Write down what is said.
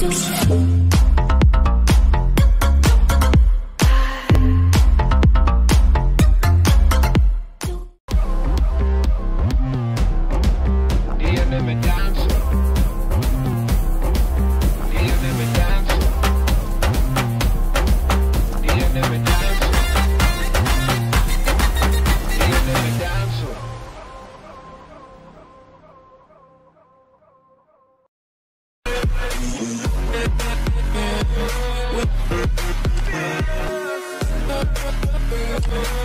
就是 Yeah.